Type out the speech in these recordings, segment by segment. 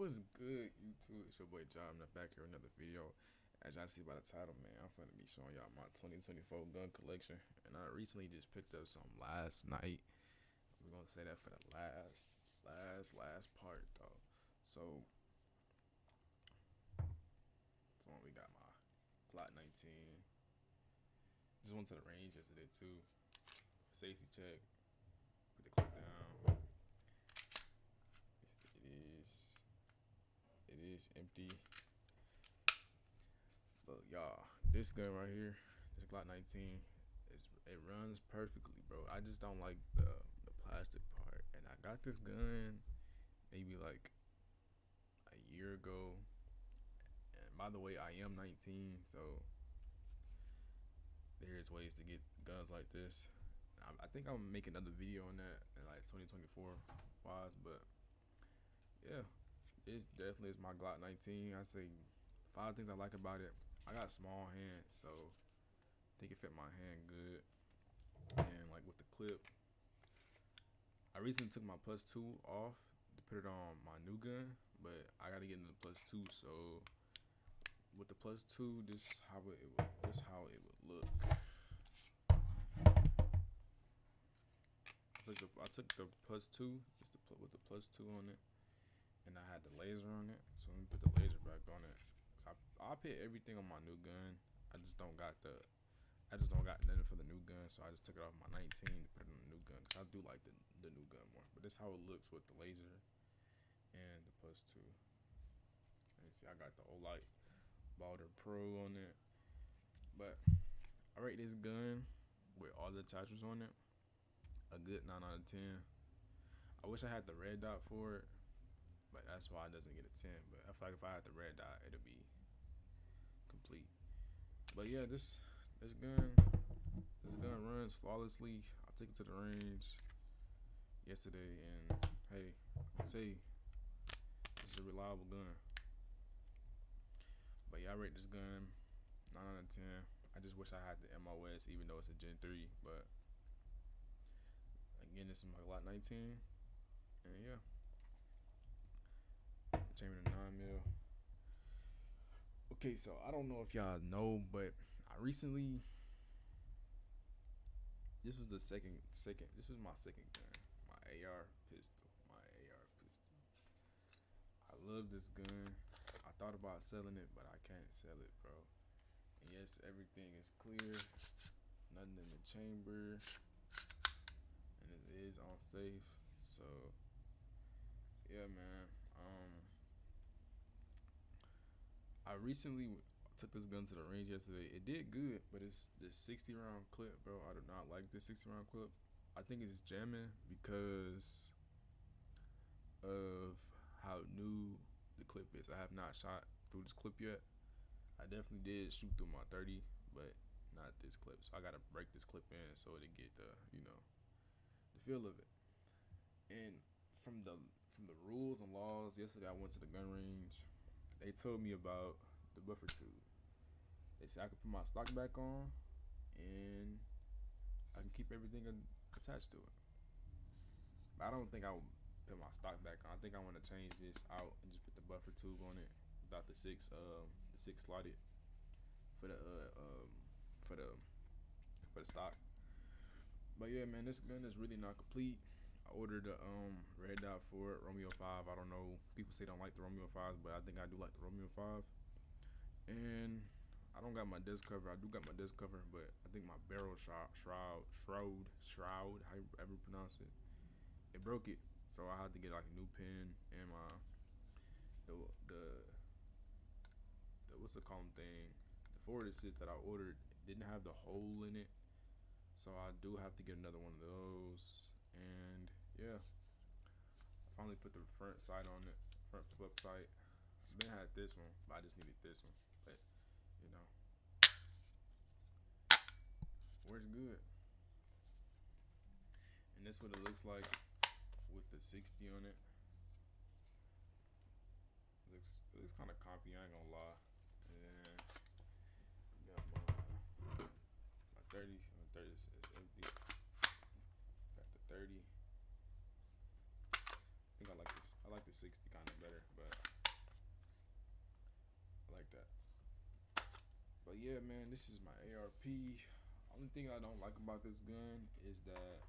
What's good, YouTube? It's your boy John. I'm back here with another video. As y'all see by the title, man, I'm gonna be showing y'all my 2024 gun collection. And I recently just picked up some last night. We're gonna say that for the last, last, last part, though. So, for we got my Glock 19. Just went to the range yesterday too. Safety check. Put the clip down. It is. It is empty. But y'all, this gun right here, this Glock 19, is it runs perfectly, bro. I just don't like the the plastic part. And I got this gun maybe like a year ago. And by the way, I am 19, so there's ways to get guns like this. I, I think I'm gonna make another video on that in like 2024 wise, but yeah, it's definitely is my Glock 19. I say five things I like about it. I got small hands, so I think it fit my hand good. And like with the clip, I recently took my plus two off to put it on my new gun, but I gotta get into the plus two. So with the plus two, this is how it, would, this how it would look. I took the I took the plus two, just with the plus two on it, and I had the laser on it. So let me put the laser back on it. So I I put everything on my new gun. I just don't got the I just don't got nothing for the new gun, so I just took it off my 19 to put it on the new gun because I do like the the new gun more. But this how it looks with the laser and the plus two. And you see, I got the Olight Baldr Pro on it. But I rate this gun with all the attachments on it a good 9 out of 10. I wish I had the red dot for it, but that's why it doesn't get a 10. But I feel like if I had the red dot, it'll be complete. But yeah, this this gun this gun runs flawlessly. I took it to the range yesterday, and hey, I say this is a reliable gun. But yeah, I rate this gun nine out of ten. I just wish I had the MOS, even though it's a Gen three. But again, this is my Glock 19, and yeah, the chamber nine mil. Okay, so I don't know if y'all know, but I recently this was the second second this was my second gun, my AR pistol, my AR pistol. I love this gun. I thought about selling it, but I can't sell it, bro. And yes, everything is clear. Nothing in the chamber. And it is on safe. So yeah, man. Um I recently took this gun to the range yesterday. It did good, but it's the 60 round clip, bro. I do not like this 60 round clip. I think it's jamming because of how new the clip is. I have not shot through this clip yet. I definitely did shoot through my 30, but not this clip. So I gotta break this clip in so to get the, you know, the feel of it. And from the from the rules and laws, yesterday I went to the gun range. They told me about the buffer tube. They said I could put my stock back on, and I can keep everything attached to it. But I don't think I will put my stock back on. I think I want to change this out and just put the buffer tube on it without the six um the six slotted for the uh, um for the for the stock. But yeah, man, this gun is really not complete. I ordered the um red dot for it, Romeo five. I don't know. People say don't like the Romeo fives, but I think I do like the Romeo five. And I don't got my disc cover. I do got my disc cover, but I think my barrel shroud, shroud, shroud, shroud, however you pronounce it, it broke it. So I had to get like a new pin and my the the, the what's the called thing, the forward assist that I ordered didn't have the hole in it. So I do have to get another one of those. And yeah, I finally put the front sight on it, front flip sight. I've been had this one, but I just needed this one. But you know, works good. And that's what it looks like with the 60 on it. Looks it looks kind of compy. I ain't gonna lie. And got my, my 30. 60 kind of better, but I like that. But yeah, man, this is my ARP. Only thing I don't like about this gun is that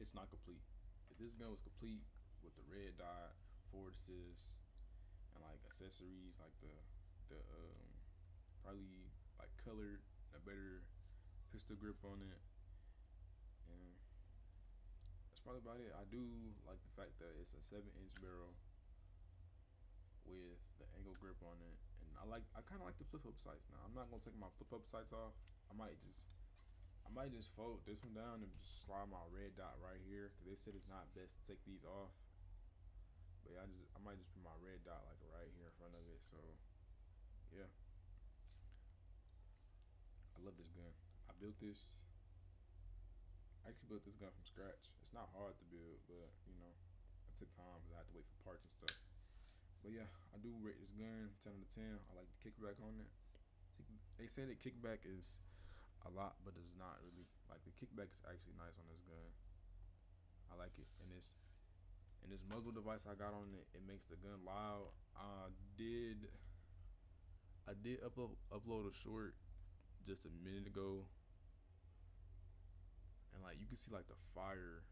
it's not complete. If this gun was complete with the red dot, forward assist, and like accessories, like the the um, probably like colored, a better pistol grip on it, probably about it. I do like the fact that it's a seven inch barrel with the angle grip on it, and I like I kind of like the flip up sights. Now I'm not gonna take my flip up sights off. I might just I might just fold this one down and just slide my red dot right here because they said it's not best to take these off. But yeah, I just I might just put my red dot like right here in front of it. So yeah, I love this gun. I built this. I actually built this gun from scratch. It's not hard to build, but you know, I took time because I had to wait for parts and stuff. But yeah, I do rate this gun 10 out of 10. I like the kickback on it. They say that kickback is a lot, but it's not really. Like the kickback is actually nice on this gun. I like it, and this and this muzzle device I got on it, it makes the gun loud. I did I did upload upload a short just a minute ago, can see like the fire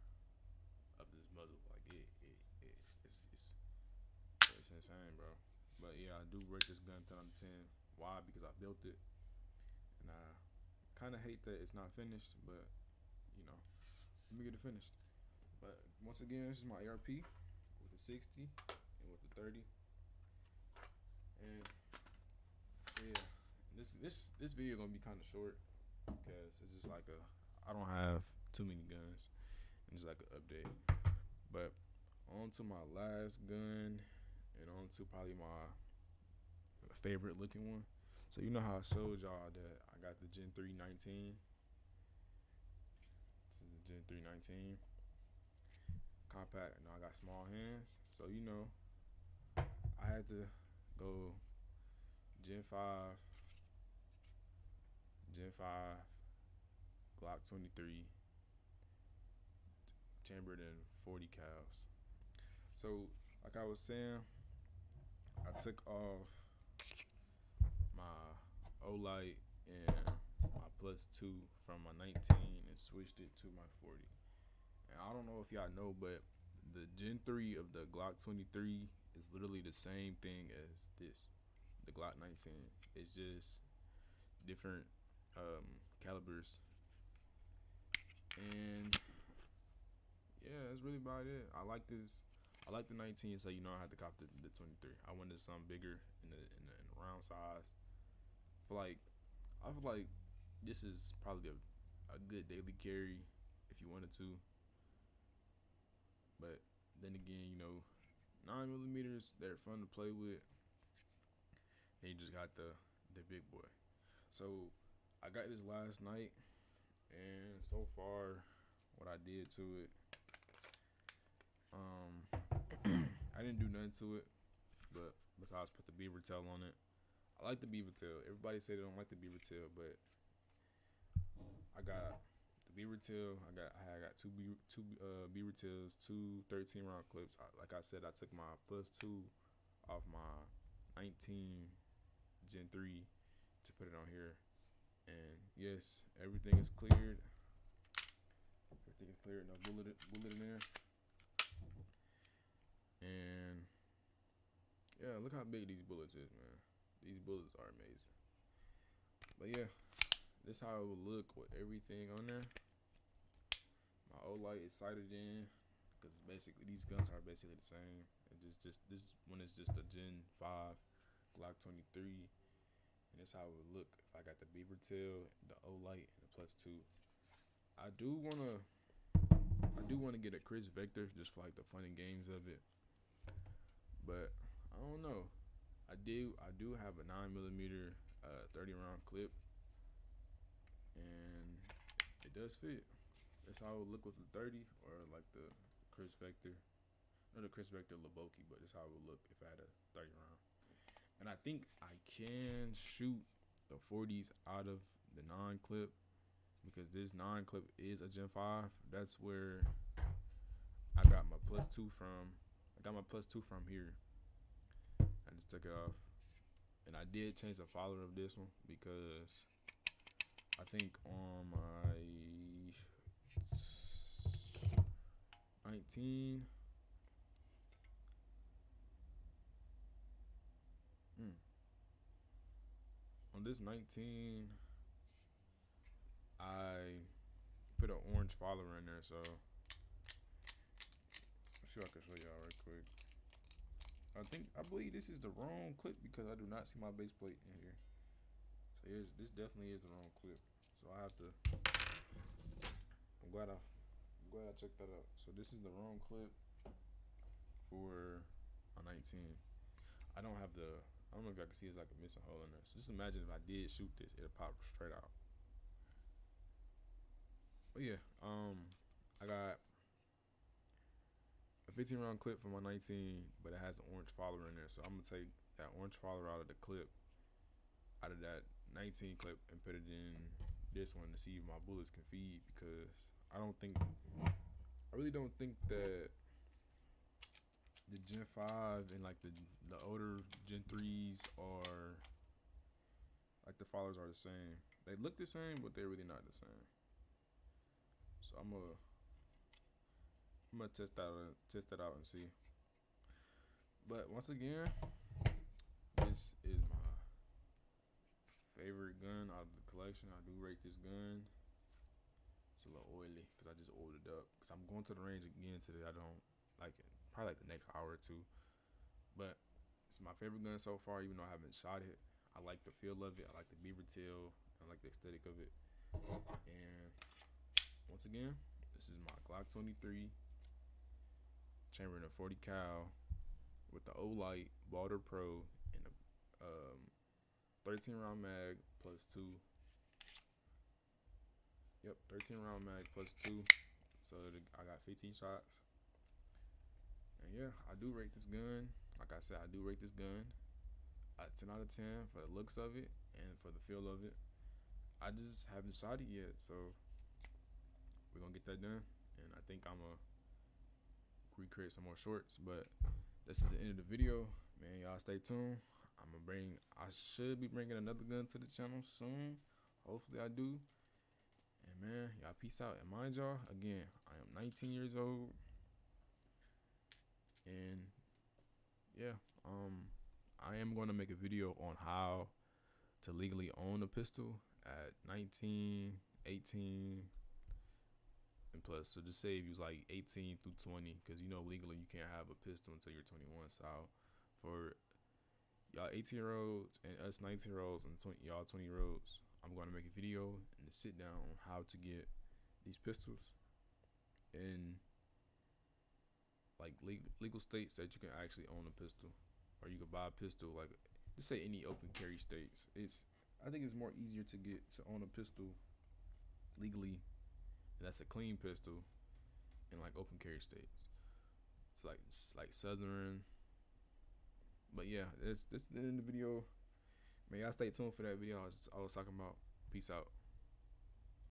of this muzzle, like it, it, it it's, it's it's insane, bro. But yeah, I do rate this gun 10 out of 10. Why? Because I built it. And I kind of hate that it's not finished, but, you know, let me get it finished. But once again, this is my ARP with the 60 and with the 30. And yeah, this this this video gonna be kind of short because it's just like a I don't have too many guns, and it's like an update. But on to my last gun and on to probably my favorite looking one. So you know how I showed y'all that I got the Gen 319. This is the Gen 319 compact. and I got small hands, so you know I had to go Gen 5, Gen 5, Glock 23, chambered in 40 cals. So like I was saying, I took off my Olight and my plus two from my 19 and switched it to my 40. And I don't know if y'all know, but the Gen 3 of the Glock 23 is literally the same thing as this, the Glock 19. It's just different um, calibers. And yeah, that's really about it. I like this I like the 19, so you know I had to cop the, the 23. I wanted something bigger in the in the, in the round size. For like, I feel like this is probably a, a good daily carry if you wanted to. But then again, you know, nine millimeters they're fun to play with. And you just got the the big boy. So I got this last night, and so far, what I did to it. Um, I didn't do nothing to it, but besides put the beaver tail on it. I like the beaver tail. Everybody say they don't like the beaver tail, but I got the beaver tail. I got I got two beaver, two uh, beaver tails, two 13 round clips. I, like I said, I took my plus two off my 19 Gen 3 to put it on here. And yes, everything is cleared. Everything is cleared. No bullet, bullet in there. And yeah, look how big these bullets is, man. These bullets are amazing. But yeah, this how it would look with everything on there. My Olight is sighted in because basically these guns are basically the same. It just just this one is just a Gen Five Glock 23, and that's how it would look if I got the beaver tail, the Olight, and the plus two. I do wanna, I do wanna get a Kriss Vector just for like the fun and games of it. But I don't know. I do I do have a nine millimeter uh, thirty round clip, and it does fit. That's how it would look with the thirty or like the Kriss Vector. Not the Kriss Vector Leboki, but that's how it would look if I had a thirty round. And I think I can shoot the forties out of the nine clip because this nine clip is a Gen five. That's where I got my plus two from I got my plus two from here. Just took it off. and I did change the follower of this one because I think on my 19 hmm. on this 19 I put an orange follower in there so see if I can show y'all right quick I think I believe this is the wrong clip because I do not see my base plate in here so here's this definitely is the wrong clip so I have to I'm glad I I'm glad I checked that out. So this is the wrong clip for a 19. I don't have the. I don't know if I can see it's like a missing hole in there. So just imagine if I did shoot this, it'd pop straight out. But yeah, um, I got a 15 round clip for my 19, but it has an orange follower in there. So I'm gonna take that orange follower out of the clip, out of that 19 clip, and put it in this one to see if my bullets can feed because I don't think I really don't think that the Gen five and like the the older Gen threes are like the followers are the same. They look the same, but they're really not the same. So I'm gonna I'm gonna test that test that out and see. But once again, this is my favorite gun out of the collection. I do rate this gun it's a little oily because I just oiled it up. Because I'm going to the range again today. I don't like it. Probably like the next hour or two. But it's my favorite gun so far, even though I haven't shot it. I like the feel of it. I like the beaver tail. I like the aesthetic of it. And once again, this is my Glock 23 chamber in a 40 cal with the Olight Baldr Pro and a um, 13 round mag plus two Yep, 13 round mag plus two. So I got 15 shots. And yeah, I do rate this gun. Like I said, I do rate this gun a 10 out of 10 for the looks of it and for the feel of it. I just haven't shot it yet, so we're gonna get that done. And I think I'm gonna recreate some more shorts. But this is the end of the video, man. Y'all stay tuned. I'm gonna bring. I should be bringing another gun to the channel soon. Hopefully, I do And man, y'all peace out. And mind y'all, again, I am 19 years old. And yeah, um, I am to make a video on how to legally own a pistol at 19, 18, and plus. So just say if you was like 18 through 20, because you know legally you can't have a pistol until you're 21. So for y'all 18 year olds and us 19 year olds and 20, y'all 20 year olds, I'm going to make a video and sit down on how to get these pistols in like legal, legal states that you can actually own a pistol or you can buy a pistol like just say any open carry states. It's I think it's more easier to get to own a pistol legally that's a clean pistol in like open carry states. It's like it's like southern but yeah, this this the end of the video. Man, y'all stay tuned for that video I was, I was talking about. Peace out.